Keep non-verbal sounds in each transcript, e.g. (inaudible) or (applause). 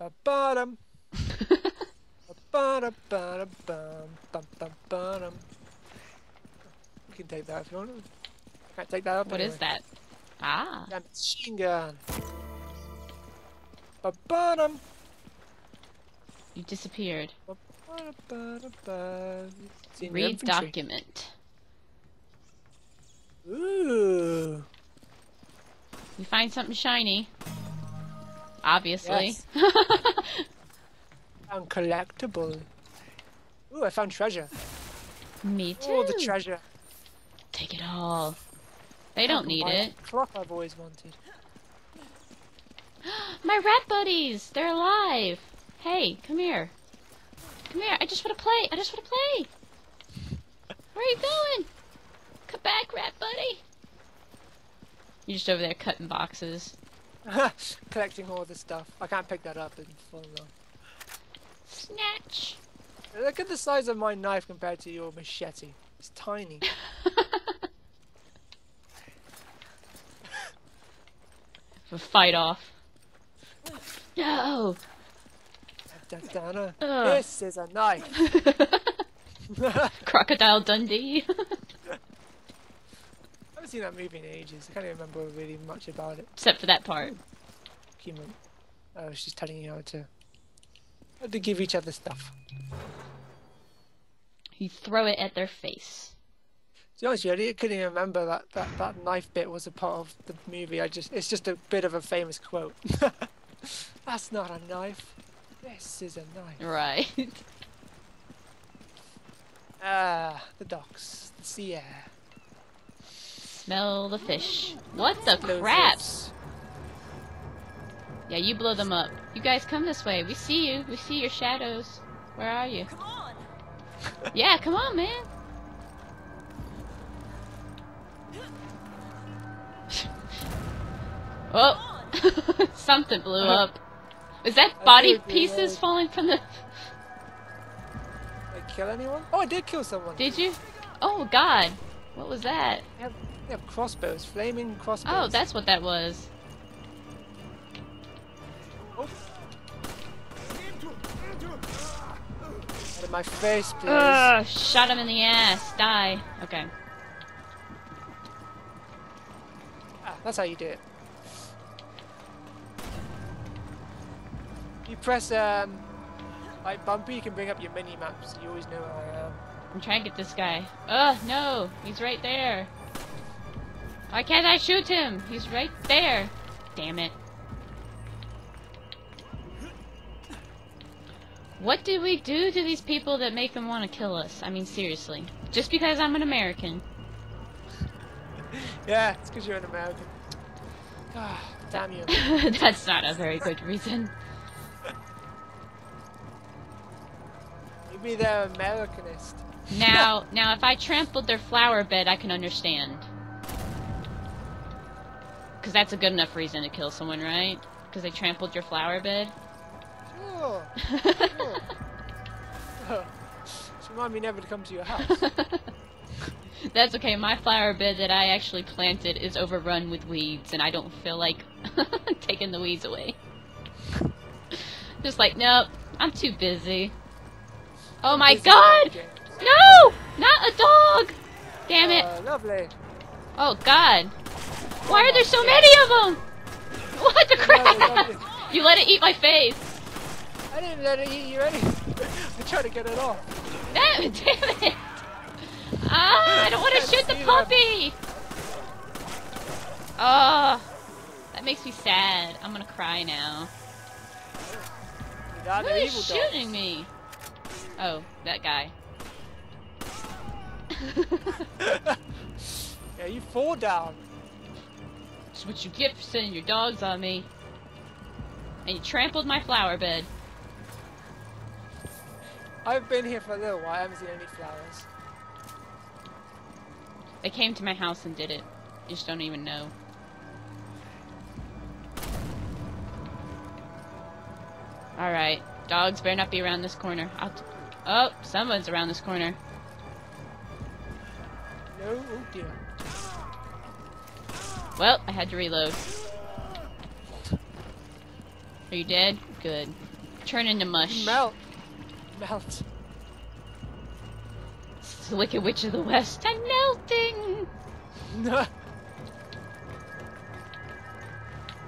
Ba-ba-dum. Ba-ba-da-ba-da-bum. Bum-bum-ba-dum. You can take that if you want. I can't take that up What anyway. is that? Ah. That machine gun. Ba-ba-dum. You disappeared. It's in your Read document. Ooh. You find something shiny. Obviously. (laughs) Found collectible. Ooh, I found treasure. Me too. Oh, the treasure. Take it all. They I don't need it. Clock I've always wanted. (gasps) My rat buddies! They're alive! Hey, come here. Come here, I just want to play! I just want to play! Where are you going? Come back, rat buddy! You're just over there cutting boxes. (laughs) Collecting all the stuff. I can't pick that up and full though. Snatch! Look at the size of my knife compared to your machete. It's tiny. (laughs) (laughs) For fight off. No! This is a knife. Crocodile Dundee. Haven't seen that movie in ages. I can't even remember really much about it. Except for that part. Human. Oh, she's telling you how to how to give each other stuff. You throw it at their face. To be honest, you, I couldn't even remember that, that that knife bit was a part of the movie. I just it's just a bit of a famous quote. (laughs) That's not a knife. This is a knife. Right. Ah, the docks, the sea air. Smell the fish. What the Those crap? Yeah, you blow them up. You guys come this way. We see you. We see your shadows. Where are you? Come on! (laughs) Yeah, come on, man. (laughs) oh, (laughs) something blew uh-huh. up. Is that body pieces falling from the? Did I kill anyone? Oh, I did kill someone. Did you? Oh God, what was that? They have, they have crossbows, flaming crossbows. Oh, that's what that was. Oh. Out of my face, please. Ugh, shot him in the ass. Die. Okay. Ah, that's how you do it. You press um, like bumper, you can bring up your mini maps. You always know where I am. I'm trying to get this guy. Ugh, no, he's right there. Why can't I shoot him? He's right there. Damn it. What did we do to these people that make them want to kill us? I mean, seriously. Just because I'm an American. (laughs) Yeah, it's because you're an American. Ah, damn you. (laughs) That's not a very good reason. Maybe they're Americanist. Now, (laughs) now, if I trampled their flower bed, I can understand. Because that's a good enough reason to kill someone, right? Because they trampled your flower bed? Sure. sure. Just remind me never to come to your house. (laughs) That's okay. My flower bed that I actually planted is overrun with weeds, and I don't feel like (laughs) taking the weeds away. Just like, nope, I'm too busy. Oh my Busy god! No! Not a dog! Damn it. Oh, lovely. Oh god. Why are there so many of them? (laughs) What the crap? You let it eat my face. I didn't let it eat you anything. (laughs) I tried to get it off. Damn, (laughs) damn it. Ah, I don't want to shoot the puppy. Oh, that makes me sad. I'm gonna cry now. Who is shooting dogs. me? Oh, that guy. yeah, you fall down. That's what you get for sending your dogs on me. And you trampled my flower bed. I've been here for a little while. I haven't seen any flowers. They came to my house and did it. You just don't even know. Alright. Dogs better not be around this corner. I'll t- oh, someone's around this corner. No, oh dear. Well, I had to reload. Are you dead? Good. Turn into mush. Melt. Melt. It's the Wicked Witch of the West. I'm melting!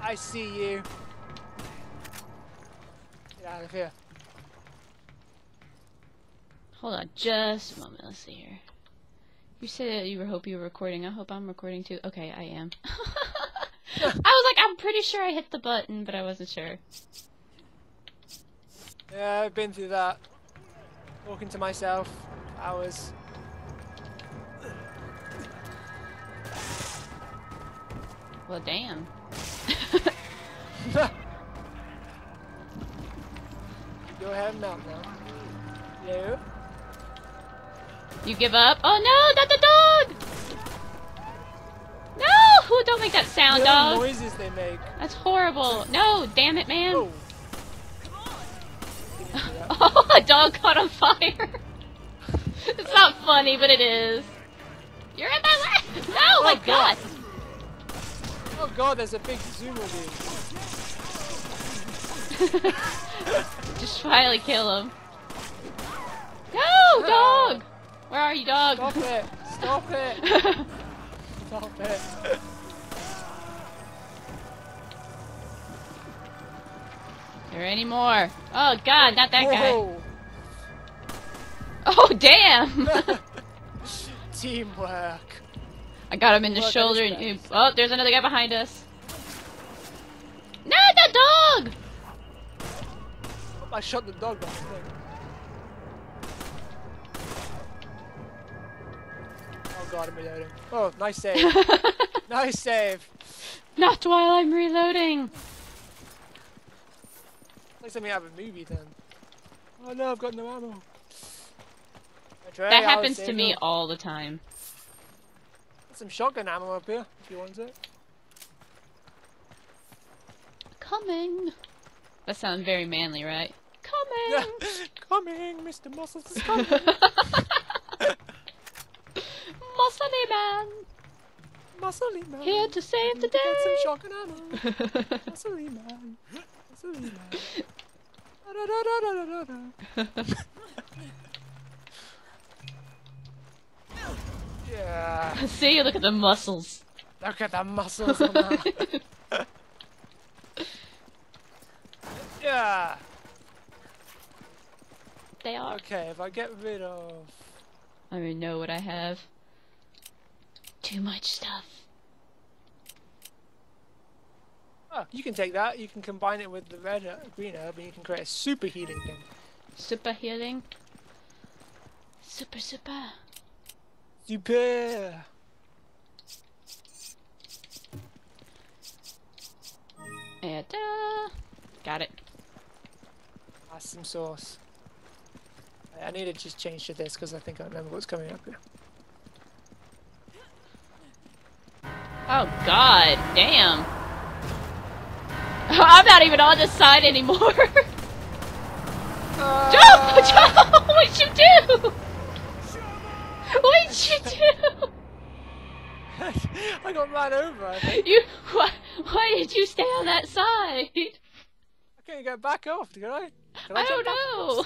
I see you. Get out of here. Hold on just a moment. Let's see here. You said you were hope you were recording. I hope I'm recording too. Okay, I am. (laughs) I was like, I'm pretty sure I hit the button, but I wasn't sure. Yeah, I've been through that. Talking to myself. Hours. Well, damn. Go ahead and melt now. Hello? You give up? Oh no, not the dog! No! Don't make that sound, the dog. noises they make. That's horrible. No, damn it, man. Oh. (laughs) Oh, a dog caught on fire. (laughs) it's not funny, but it is. You're in my way. No, oh, my God. God. Oh god, there's a big zoom of you. Just finally kill him. No, dog! Where are you, dog? Stop it! Stop it! (laughs) Stop it! there any more? Oh god, not that Whoa. guy. (laughs) Oh damn! (laughs) Teamwork. I got him in the at shoulder and guy. oh, there's another guy behind us. No, the dog! I shot the dog god, I'm reloading. Oh, nice save. (laughs) nice save. Not while I'm reloading. Like something out of a movie then. Oh no, I've got no ammo. That happens to me you. all the time. Got some shotgun ammo up here if you want it. Coming. That sounds very manly, right? (laughs) Coming. coming, Mr. Muscles is (laughs) coming. Muscly man, Muscly man. here to save the to Get some day. shotgun ammo. (laughs) Muscly man. Muscly (laughs) man. Da-da-da-da-da-da-da. Yeah. See, look at the muscles. Look at the muscles on that. (laughs) Yeah. they are. Okay, if I get rid of. I don't even know what I have. Too much stuff. Oh, you can take that. You can combine it with the red, uh, green herb, and you can create a super healing thing. Super healing. Super, super. Super. And uh, got it. That's some sauce. I- I need to just change to this because I think I remember what's coming up here. Oh God, damn. (laughs) I'm not even on this side anymore. (laughs) jump, jump! Uh. (laughs) What'd you do? What'd you do? I got run over. I. You why, why did you stay on that side? I can't get back off, did I? Can I jump don't know.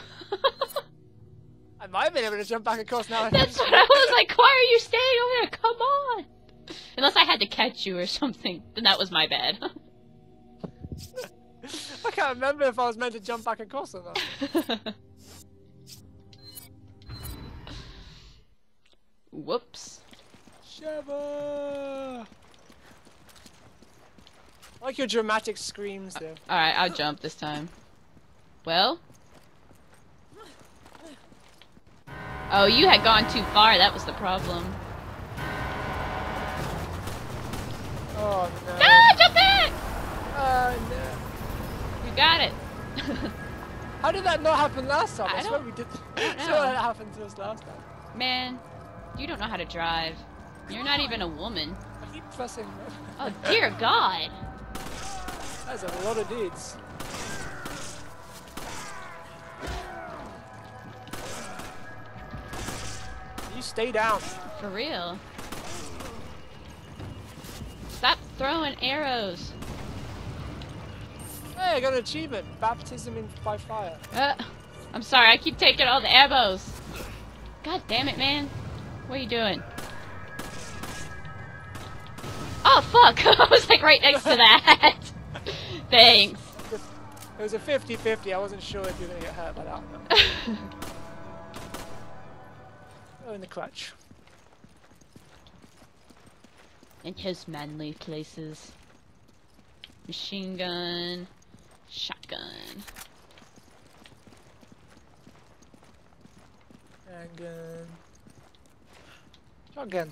I might have been able to jump back across now. That's what I was like. Why are you staying over there? Come on. (laughs) Unless I had to catch you or something, then that was my bad. (laughs) I can't remember if I was meant to jump back across or not. (laughs) Whoops. Shiver! I like your dramatic screams there. Uh, Alright, I'll jump this time. Well? Oh, you had gone too far, that was the problem. Oh no. No, jump back! Oh no. You got it. (laughs) How did that not happen last time? I I, swear we did. (laughs) I swear that happened to us last time. Man, you don't know how to drive. You're not even a woman. I keep pressing. (laughs) Oh, dear God. That's a lot of dudes. You stay down. For real. Throwing arrows. Hey, I got an achievement. Baptism in by fire. Uh, I'm sorry, I keep taking all the ammos. God damn it, man. What are you doing? Oh, fuck! (laughs) I was like right next to that. (laughs) Thanks. It was a 50-50. I wasn't sure if you were gonna get hurt by that. or not. (laughs) oh, in the crutch. In his manly places. Machine gun. Shotgun. Handgun. Shotgun.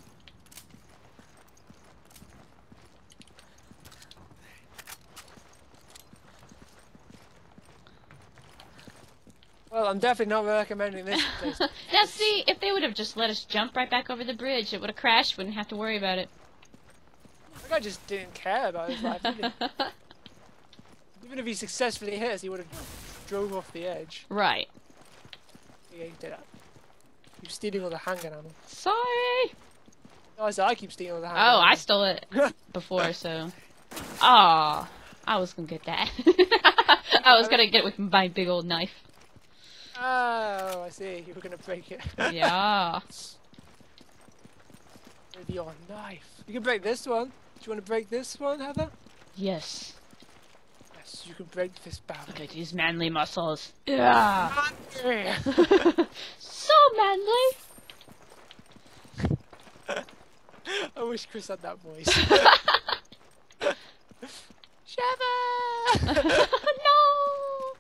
Well, I'm definitely not recommending this (laughs) place. now see, if they would have just let us jump right back over the bridge, it would have crashed, wouldn't have to worry about it. Guy just didn't care about his life. (laughs) Even if he successfully hit us, he would have drove off the edge. right. Yeah, he did that. Keep stealing all the handgun ammo. Sorry. No, I said I keep stealing all the handgun Oh, ammo. I stole it (laughs) before, so. Aw, I was gonna get that. (laughs) I was gonna get it with my big old knife. Oh, I see. You were gonna break it. Yeah. With your knife. You can break this one. Do you want to break this one, Heather? Yes. Yes, you can break this barrel. Look at these manly muscles. Yeah. (laughs) So manly. (laughs) I wish Chris had that voice. (laughs) Shiver! no.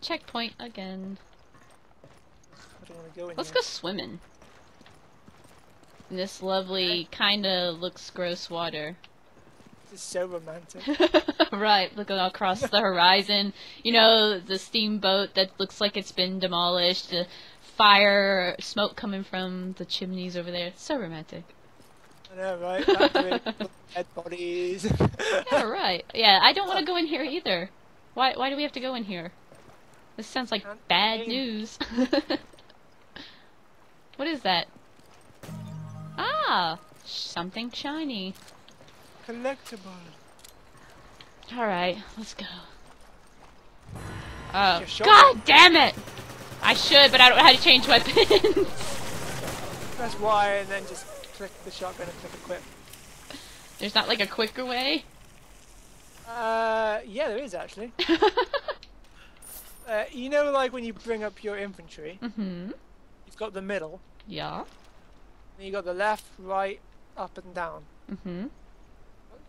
Checkpoint again. I don't want to go in Let's here. go swimming. In this lovely, kinda looks gross water. This is so romantic. (laughs) right, looking across the horizon. You know, the steamboat that looks like it's been demolished, the fire, smoke coming from the chimneys over there. It's so romantic. I know, right? (laughs) Dead bodies. Yeah, right. Yeah, I don't want to go in here (laughs) either. Why? Why do we have to go in here? This sounds like bad news. what is that? Ah, something shiny. Collectible. All right, let's go. Oh, God damn it! I should, but I don't know how to change weapons. Press Y and then just click the shotgun and click equip. There's not like a quicker way. Uh, yeah, there is actually. (laughs) Uh, you know, like when you bring up your infantry, mm-hmm. you've got the middle, Yeah. Then you got the left, right, up and down. Mm-hmm.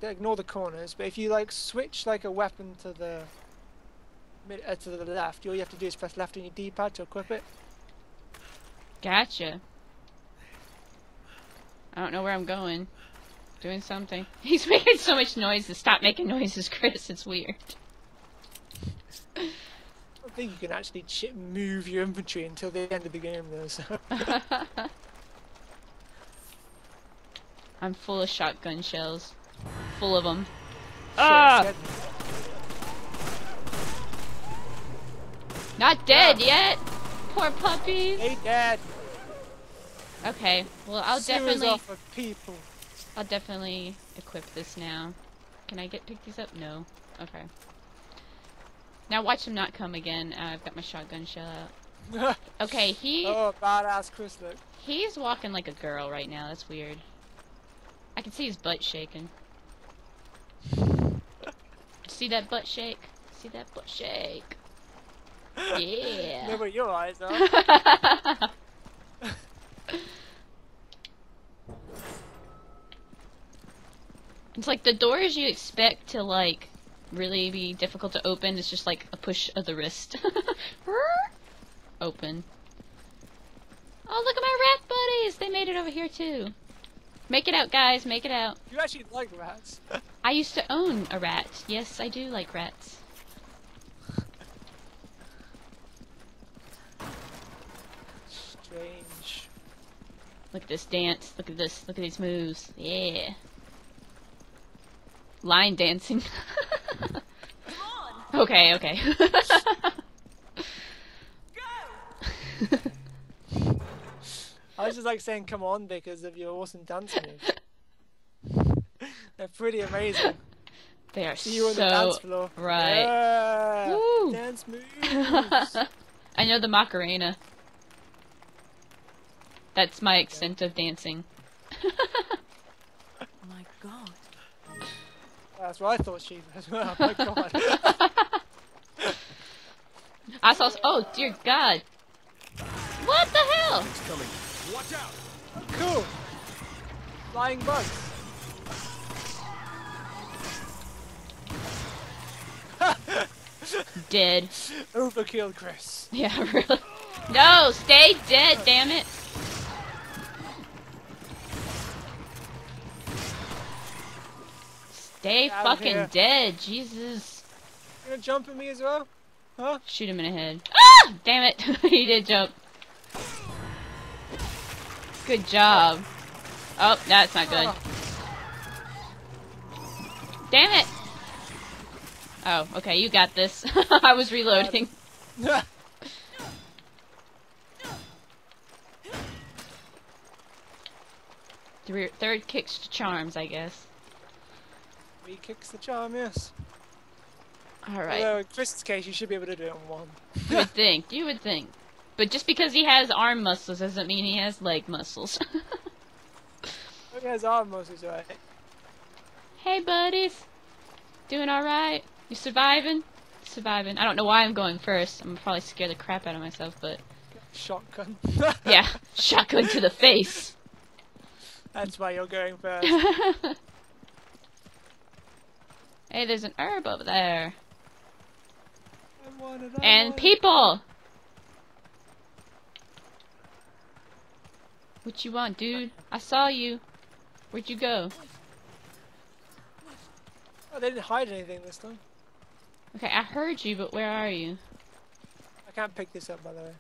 Ignore the corners, but if you like switch like a weapon to the mid uh, to the left, all you have to do is press left on your D-pad to equip it. Gotcha. I don't know where I'm going. Doing something. (laughs) He's making so much noises. Stop making noises, Chris. It's weird. I think you can actually move your infantry until the end of the game, though. So (laughs) I'm full of shotgun shells. Full of them. Ah! shit. Not dead yet. Poor puppies. They dead. Okay. Well, I'll Sewers definitely, of people. I'll definitely equip this now. Can I get pick these up? No. Okay. Now watch him not come again. Uh, I've got my shotgun shell out. (laughs) Okay, he oh, badass Chris look. he's walking like a girl right now. That's weird. I can see his butt shaking. (laughs) See that butt shake? See that butt shake? Yeah. where your eyes are. (laughs) it's like the doors you expect to like really be difficult to open. It's just like a push of the wrist. (laughs) open. Oh, look at my rat buddies! They made it over here too. Make it out, guys. Make it out. you actually like rats. (laughs) I used to own a rat. Yes, I do like rats. Strange. Look at this dance. Look at this. Look at these moves. Yeah. Line dancing. (laughs) okay, okay. (laughs) I was just like saying come on because of your awesome dance moves. (laughs) They're pretty amazing. They are See you on the dance so floor. right. Yeah. Woo. Dance (laughs) moves. I know the Macarena. That's my extent of dancing. oh (laughs) My God. That's what I thought she was. Oh my god. I saw. Oh dear God! What the hell? It's coming. Watch out! cool. Flying bugs. (laughs) Dead. Overkill, Chris. Yeah, (laughs) really. No, stay dead, damn it. Stay out fucking dead, Jesus. You gonna jump at me as well? Huh? Shoot him in the head. Ah! Damn it, (laughs) he did jump. Good job. Oh, that's not good. Damn it! Oh, okay, you got this. (laughs) I was reloading. (laughs) Third kicks to charms, I guess. He kicks the charm, yes. Alright. Although in Chris's case, you should be able to do it on one. You would (laughs) think. You would think. But just because he has arm muscles doesn't mean he has leg muscles. (laughs) He has arm muscles, right? hey, buddies. Doing alright? You surviving? Surviving. I don't know why I'm going first. I'm probably scare the crap out of myself, but Shotgun. (laughs) yeah. (laughs) Shotgun to the face. That's why you're going first. hey, there's an herb over there. I want it, I And people! What you want, dude? I saw you. Where'd you go? Oh, they didn't hide anything this time. Okay, I heard you, but where are you? I can't pick this up, by the way.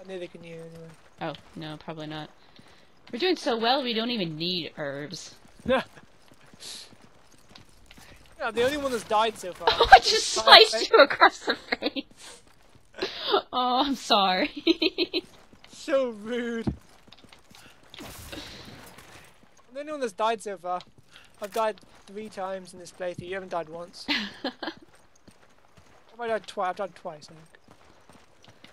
I neither can you, anyway. Oh, no, probably not. We're doing so well, we don't even need herbs. (laughs) yeah, I'm the only one that's died so far. (laughs) I just sliced you across the face. (laughs) Oh, I'm sorry. so rude. The only one that's died so far. I've died three times in this playthrough. You haven't died once. (laughs) I've I died twice? I've died twice, I think.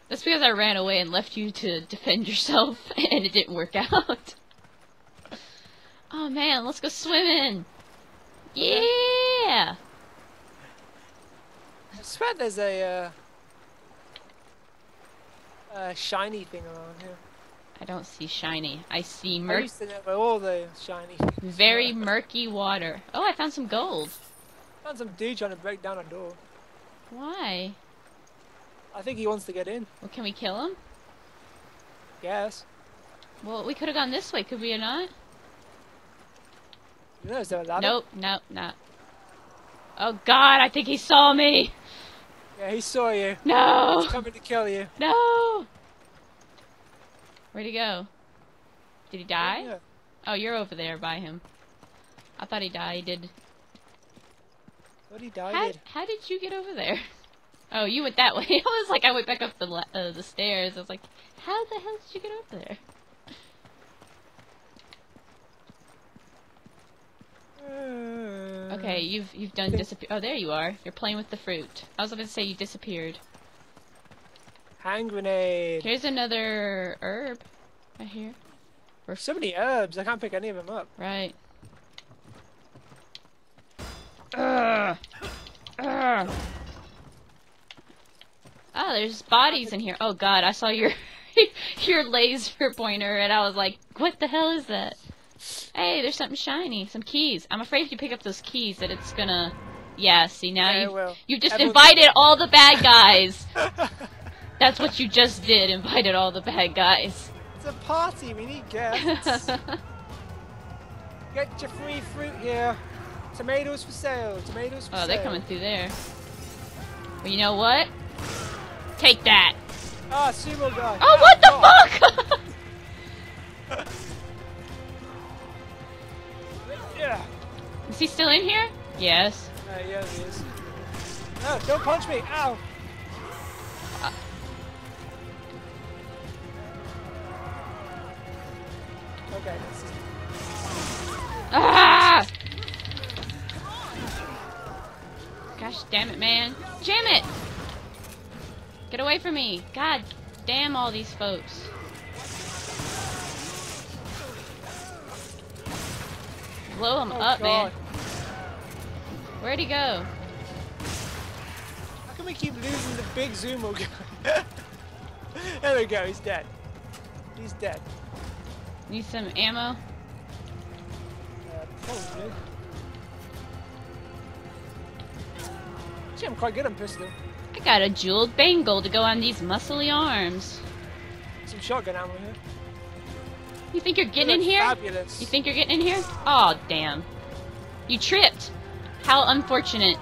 That's because I ran away and left you to defend yourself, (laughs) and it didn't work out. Oh man, let's go swimming! Yeah! I swear there's a, uh, uh, shiny thing around here. I don't see shiny. I see I used to know all the shiny very (laughs) murky water. Oh, I found some gold. Found some dude trying to break down a door. Why? I think he wants to get in. Well, can we kill him? Yes. Well, we could have gone this way, could we or not? You know, is there a ladder? Nope, nope, not. Oh god, I think he saw me! Yeah, he saw you. No! He's coming to kill you. No! Where'd he go? Did he die? Yeah. Oh, you're over there by him. I thought he died. Did. What he died How, how did you get over there? (laughs) Oh, you went that (laughs) way. I was like, I went back up the uh, the stairs. I was like, how the hell did you get over there? Uh, Okay, you've you've done disappear. Oh, there you are. You're playing with the fruit. I was about to say you disappeared. Hand grenade. Here's another herb. Right here. There's so many herbs. I can't pick any of them up. Right. Ugh. Ugh. Oh, there's bodies in here. Oh god, I saw your (laughs) your laser pointer and I was like, what the hell is that? Hey, there's something shiny. Some keys. I'm afraid if you pick up those keys that it's gonna... Yeah, see, now Yeah, you will. you just invited all the bad guys. (laughs) That's what you just did, invited all the bad guys. It's a party. We need guests. (laughs) Get your free fruit here. Tomatoes for sale. Tomatoes for Oh, sale. Oh, they're coming through there. Well, you know what? Take that. Ah, sumo guy. Oh, Ah, what the fuck? (laughs) Yeah. is he still in here? Yes. Uh, yeah, he is. No, don't punch me. Ow. Okay. This is... Ah! Damn it, man. Jam it! Get away from me. God damn all these folks. Blow him Oh, up, man. Where'd he go? How can we keep losing the big sumo guy? (laughs) there we go, he's dead. He's dead. Need some ammo? Uh, probably. I'm quite good on pistol. I got a jeweled bangle to go on these muscly arms. Some shotgun ammo here. You think you're getting in here? Fabulous. You think you're getting in here? Oh, damn. You tripped. How unfortunate.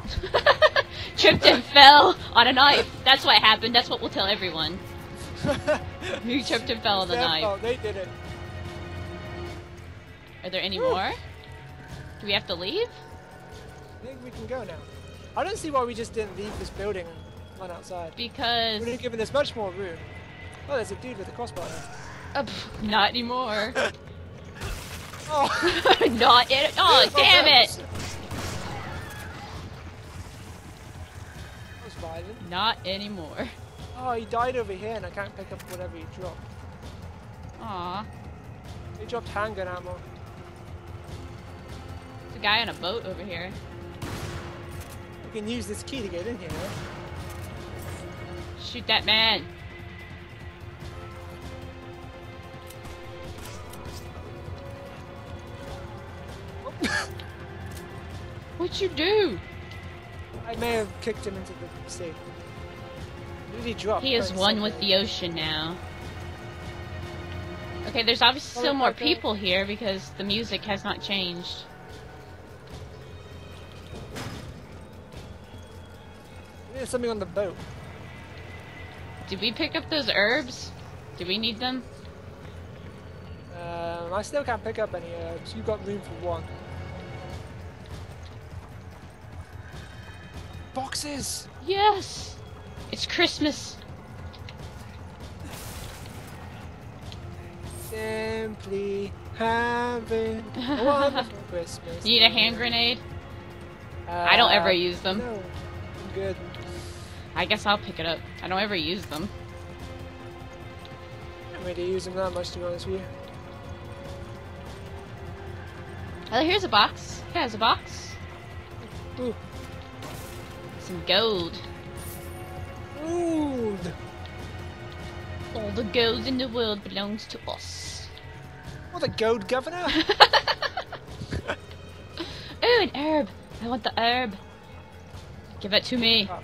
(laughs) tripped and (laughs) fell on a knife. That's what happened. That's what we'll tell everyone. (laughs) You tripped and fell on the knife. fault, They did it. Are there any Whew. more? Do we have to leave? I think we can go now. I don't see why we just didn't leave this building and run outside. Because... Would have given this much more room. Oh, there's a dude with a crossbar there. Uh, pff, not anymore. (laughs) (laughs) Oh, not it. Oh, damn it. That was violent. Not anymore. Oh, he died over here and I can't pick up whatever he dropped. Aw. He dropped handgun ammo. A guy on a boat over here. We can use this key to get in here. Shoot that man. (laughs) What'd you do? I may have kicked him into the sea. Did he drop? He is one with the ocean now. Okay, there's obviously still more people here because the music has not changed. There's something on the boat. Did we pick up those herbs? Do we need them? Um, I still can't pick up any herbs. You've got room for one. Boxes! Yes! It's Christmas! Simply having a (laughs) wonderful Christmas. You need a hand grenade? I don't ever Uh, use them. No, I'm good. I guess I'll pick it up. I don't ever use them. I don't really use them that much to be honest with you. Oh, here's a box. Yeah, there's a box. Ooh. Some gold. Ooh! All the gold in the world belongs to us. What the gold governor? Ooh, (laughs) (laughs) an herb. I want the herb. Give it to me. no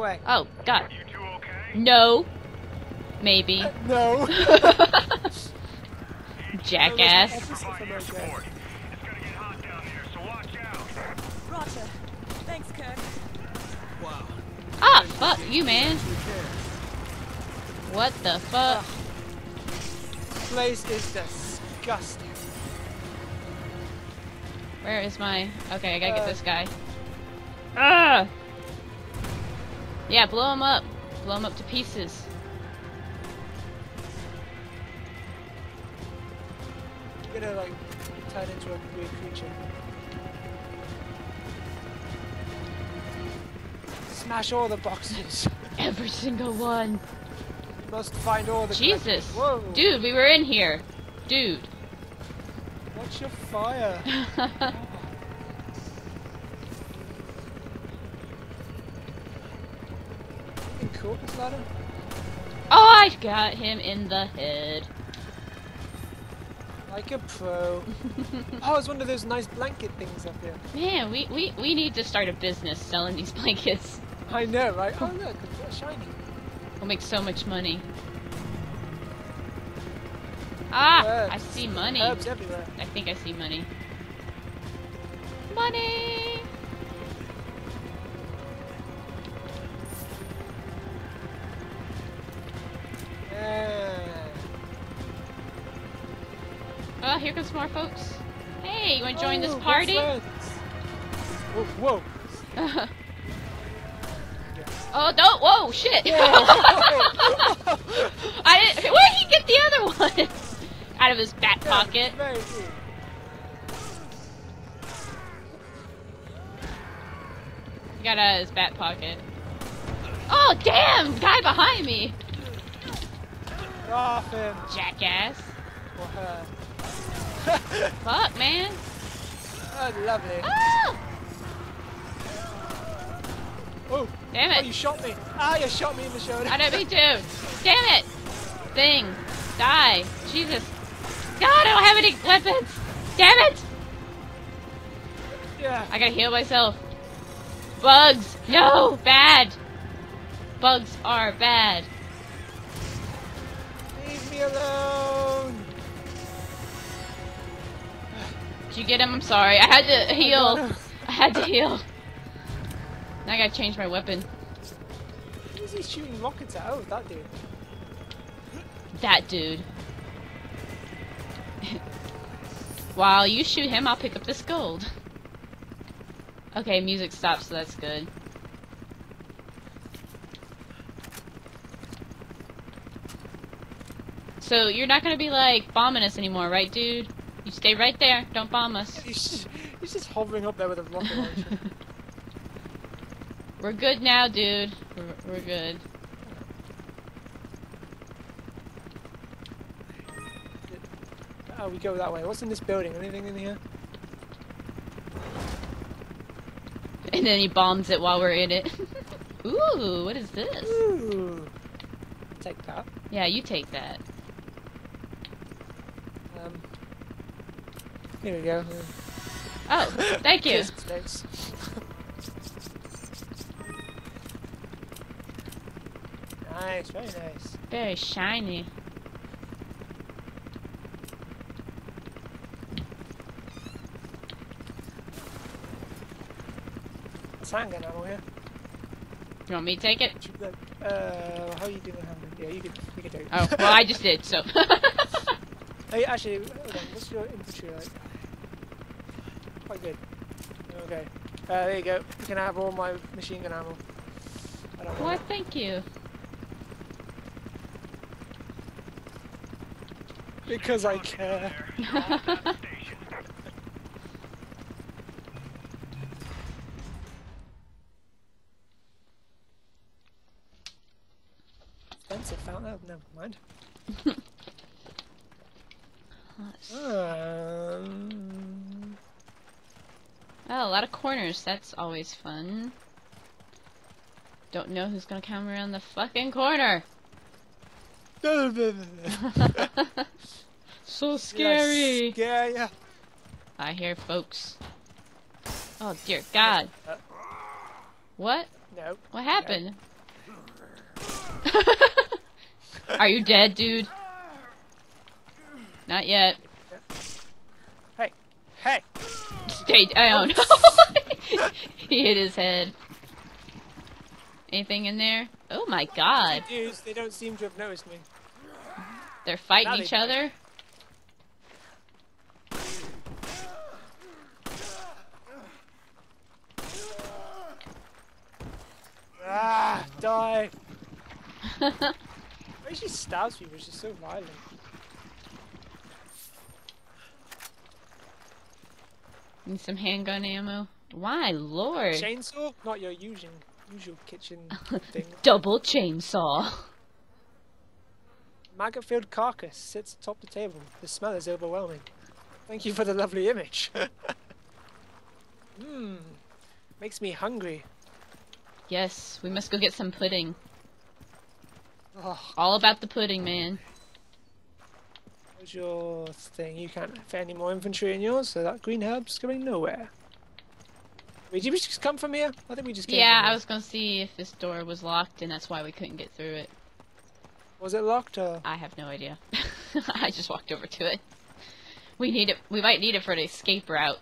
way. Oh, God. You two okay? No. Maybe. (laughs) No. Jackass. Provide your support. It's gonna get hot down there, so watch out. Roger. Thanks, Kirk. Ah, fuck you, man. What the fuck? This place is disgusting. Where is my... Okay, I gotta get Uh. this guy. Ah! Yeah, blow him up. Blow him up to pieces. You're gonna like turn into a weird creature. Smash all the boxes. (laughs) Every single one. You must find all the. Jesus. Dude, we were in here. Dude. Watch your fire. (laughs) This ladder. oh, I got him in the head. Like a pro. (laughs) oh, it's one of those nice blanket things up here. Man, we, we, we need to start a business selling these (laughs) blankets. I know, right? Oh look, it's shiny. We'll make so much money. Ah! Herbs. I see money. Herbs everywhere. I think I see money. Money! more folks? Hey, you want to join oh, this party? Whoa! whoa. yes. (laughs) Oh, don't! Whoa, shit! (laughs) I didn't. Where'd he get the other one? (laughs) Out of his back pocket. He got out of his back pocket. Oh, damn! Guy behind me! Off him. Jackass or her. (laughs) Fuck, man. Oh, lovely. Ah! Oh, Damn oh, it. you shot me. Ah, you shot me in the shoulder. I didn't mean to. Damn it! Thing. Die. Jesus. God, I don't have any weapons! Damn it! Yeah. I gotta heal myself. Bugs! No! Bad! Bugs are bad. Leave me alone. Did you get him? I'm sorry. I had to heal. I had to heal. Now I gotta change my weapon. Who's he shooting rockets at? Oh, that dude. That dude. While you shoot him, I'll pick up this gold. Okay, music stops, so that's good. So you're not gonna be like bombing us anymore, right, dude? You stay right there. Don't bomb us. (laughs) He's just, he's just hovering up there with a rocket launcher. (laughs) We're good now, dude. We're, we're good. oh, we go that way. What's in this building? Anything in here? And then he bombs it while we're in it. (laughs) Ooh, what is this? Ooh. Take that. Yeah, you take that. Um. Here we go. Oh, thank you. Thanks. nice, very nice. Very shiny. It's handgun ammo here. You want me to take it? Should we go- Uh, how are you doing? Yeah, you can, you can do it. Oh, well, I just did, so. (laughs) Hey, actually. What's your infantry like? Quite good. Okay. Uh, there you go. You can have all my machine gun ammo. I don't Why, want thank you. Because I care. (laughs) Station. Expensive fountain. Oh, never mind. Um, Oh, a lot corners. That's always fun. Don't know who's gonna come around the fucking corner. (laughs) so scary. Yeah, yeah. I hear folks. Oh dear God. Uh, What? no. What happened? (laughs) Are you dead, dude? Not yet. Hey, hey. Stay down. (laughs) (laughs) he hit his head. Anything in there? Oh my god. They don't seem to have noticed me. They're fighting they each other? Ah, die. (laughs) Why she stabs people? She's so violent. Need some handgun ammo. Why, lord? Chainsaw? Not your usual usual kitchen (laughs) thing. Double chainsaw. Maggot-filled carcass sits atop the table. The smell is overwhelming. Thank you for the lovely image. Mmm. (laughs) Makes me hungry. Yes, we must go get some pudding. Oh, All about the pudding, man. what's your thing? You can't fit any more infantry in yours, so that green herb's going nowhere. Wait, did we just come from here? I think we just came Yeah, I was gonna see if this door was locked, and that's why we couldn't get through it. Was it locked or? I have no idea. (laughs) I just walked over to it. We need it. We might need it for an escape route.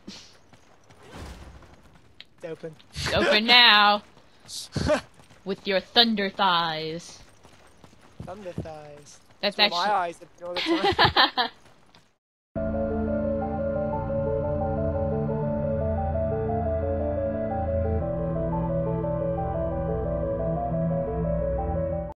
It's open. It's open (laughs) now (laughs) with your thunder thighs. Thunder thighs. That's That's what my actually. eyes all the time.